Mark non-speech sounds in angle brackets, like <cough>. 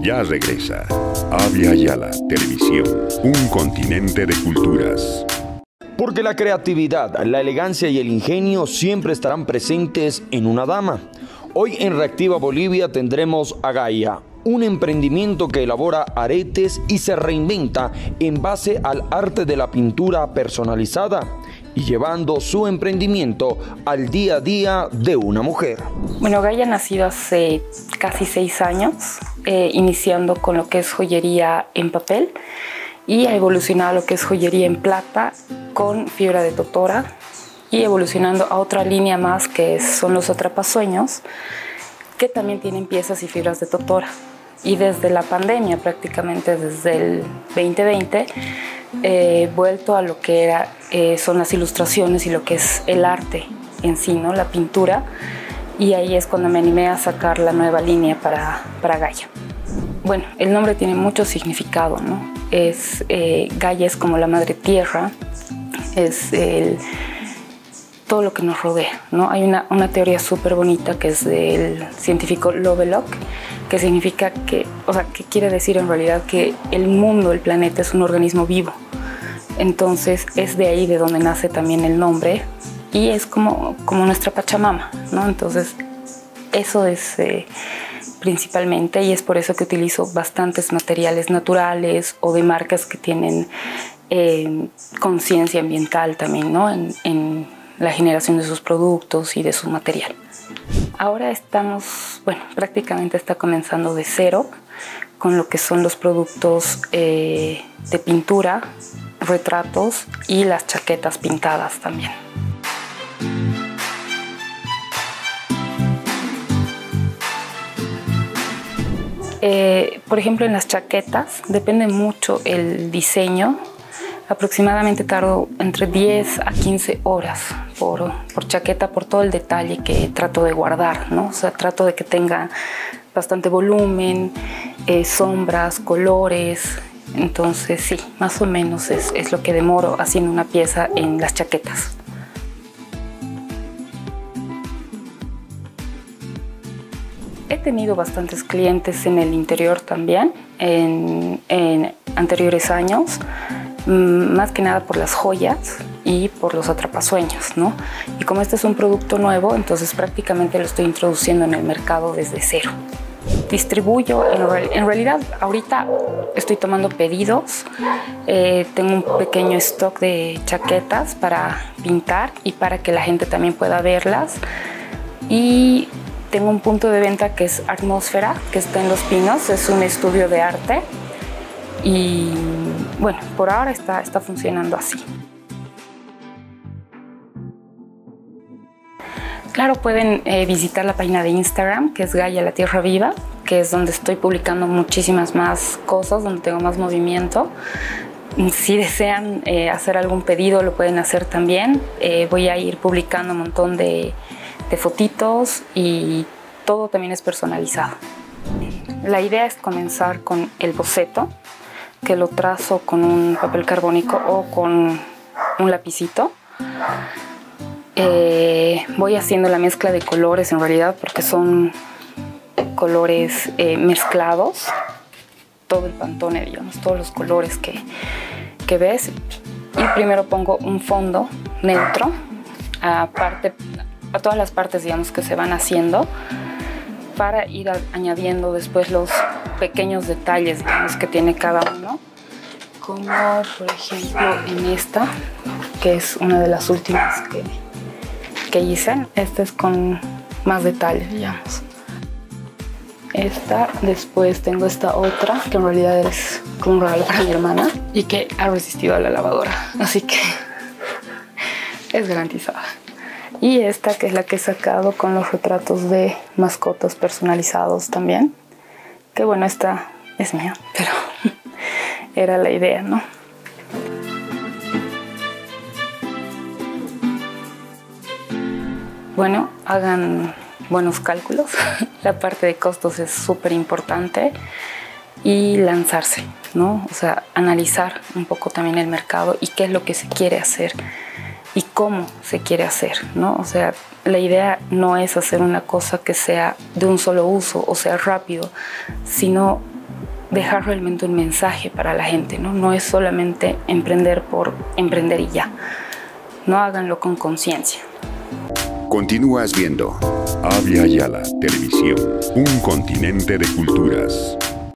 Ya regresa. Avia Yala Televisión, un continente de culturas. Porque la creatividad, la elegancia y el ingenio siempre estarán presentes en una dama. Hoy en Reactiva Bolivia tendremos a Gaia, un emprendimiento que elabora aretes y se reinventa en base al arte de la pintura personalizada y llevando su emprendimiento al día a día de una mujer. Bueno, Gaia ha nacido hace casi seis años, eh, iniciando con lo que es joyería en papel y ha evolucionado a lo que es joyería en plata con fibra de totora y evolucionando a otra línea más que son los atrapasueños que también tienen piezas y fibras de totora y desde la pandemia prácticamente desde el 2020 he vuelto a lo que era, eh, son las ilustraciones y lo que es el arte en sí, ¿no? la pintura y ahí es cuando me animé a sacar la nueva línea para, para Gaia. Bueno, el nombre tiene mucho significado, ¿no? Es, eh, Gaia es como la madre tierra, es el, todo lo que nos rodea, ¿no? Hay una, una teoría súper bonita que es del científico Lovelock, que significa que, o sea, que quiere decir en realidad que el mundo, el planeta es un organismo vivo. Entonces es de ahí de donde nace también el nombre y es como, como nuestra Pachamama, ¿no? Entonces eso es eh, principalmente y es por eso que utilizo bastantes materiales naturales o de marcas que tienen eh, conciencia ambiental también, ¿no? En, la generación de sus productos y de su material. Ahora estamos, bueno, prácticamente está comenzando de cero con lo que son los productos eh, de pintura, retratos y las chaquetas pintadas también. Eh, por ejemplo, en las chaquetas depende mucho el diseño Aproximadamente tardo entre 10 a 15 horas por, por chaqueta, por todo el detalle que trato de guardar, ¿no? O sea, trato de que tenga bastante volumen, eh, sombras, colores. Entonces, sí, más o menos es, es lo que demoro haciendo una pieza en las chaquetas. Tenido bastantes clientes en el interior también, en, en anteriores años. Mm, más que nada por las joyas y por los atrapasueños, ¿no? Y como este es un producto nuevo, entonces prácticamente lo estoy introduciendo en el mercado desde cero. Distribuyo, en, realidad ahorita estoy tomando pedidos, eh, tengo un pequeño stock de chaquetas para pintar y para que la gente también pueda verlas. Y tengo un punto de venta que es Atmósfera, que está en Los Pinos, es un estudio de arte y bueno, por ahora está, está funcionando así. Claro, pueden eh, visitar la página de Instagram, que es Gaia La Tierra Viva, que es donde estoy publicando muchísimas más cosas, donde tengo más movimiento. Si desean eh, hacer algún pedido, lo pueden hacer también. Eh, voy a ir publicando un montón de, de fotitos y todo también es personalizado. La idea es comenzar con el boceto, que lo trazo con un papel carbónico o con un lapicito. Eh, voy haciendo la mezcla de colores en realidad porque son colores eh, mezclados. Todo el pantone, digamos, todos los colores que, que ves. Y primero pongo un fondo neutro a, parte, a todas las partes, digamos, que se van haciendo para ir añadiendo después los pequeños detalles que tiene cada uno, como por ejemplo en esta, que es una de las últimas que, que hice. Esta es con más detalles, digamos. Esta, después tengo esta otra, que en realidad es como un regalo para mi hermana y que ha resistido a la lavadora, así que <laughs> es garantizada. Y esta que es la que he sacado con los retratos de mascotas personalizados también que bueno, esta es mía, <laughs> pero era la idea, ¿no? Bueno, hagan buenos cálculos. <laughs> La parte de costos es súper importante y lanzarse, ¿no? O sea, analizar un poco también el mercado y qué es lo que se quiere hacer y cómo se quiere hacer, ¿no? O sea, la idea no es hacer una cosa que sea de un solo uso o sea rápido, sino dejar realmente un mensaje para la gente, ¿no? No es solamente emprender por emprender y ya. No háganlo con conciencia. Continúas viendo Avia Yala Televisión, un continente de culturas.